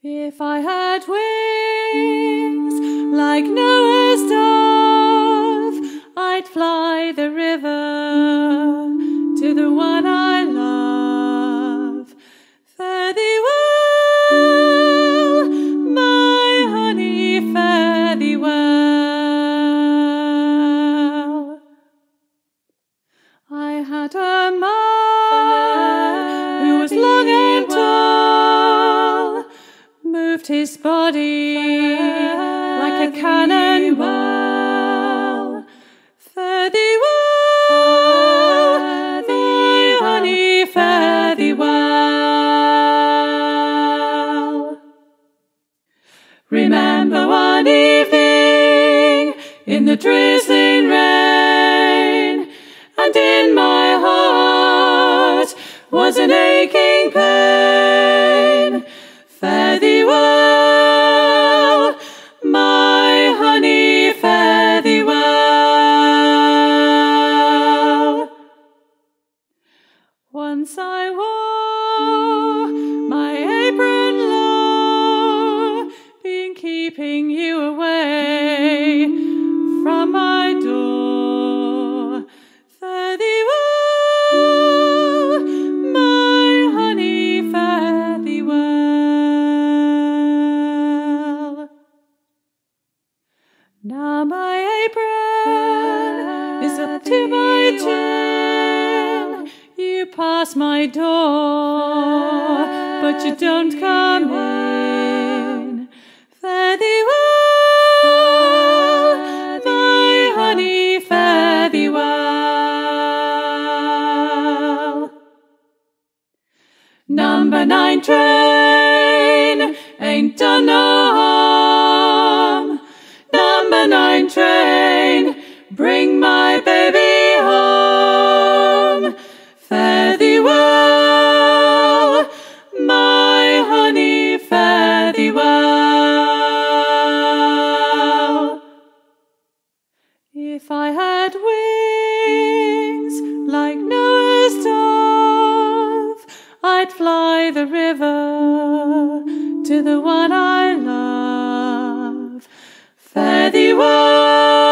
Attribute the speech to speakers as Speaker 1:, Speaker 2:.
Speaker 1: If I had wings like Noah's his body like a cannonball. Fare thee well, my honey, fare thee well. Remember one evening in the drizzling rain, and in my heart was an aching pain. Fare thee well, Wore my apron low, been keeping you away from my door. Fare thee well, my honey, fare thee well. Now my apron is up to my chin. Pass my door, but you don't come in. Fare thee well, my honey, fare thee well. Number nine train ain't done no I'd the river to the one I love. Fare thee well.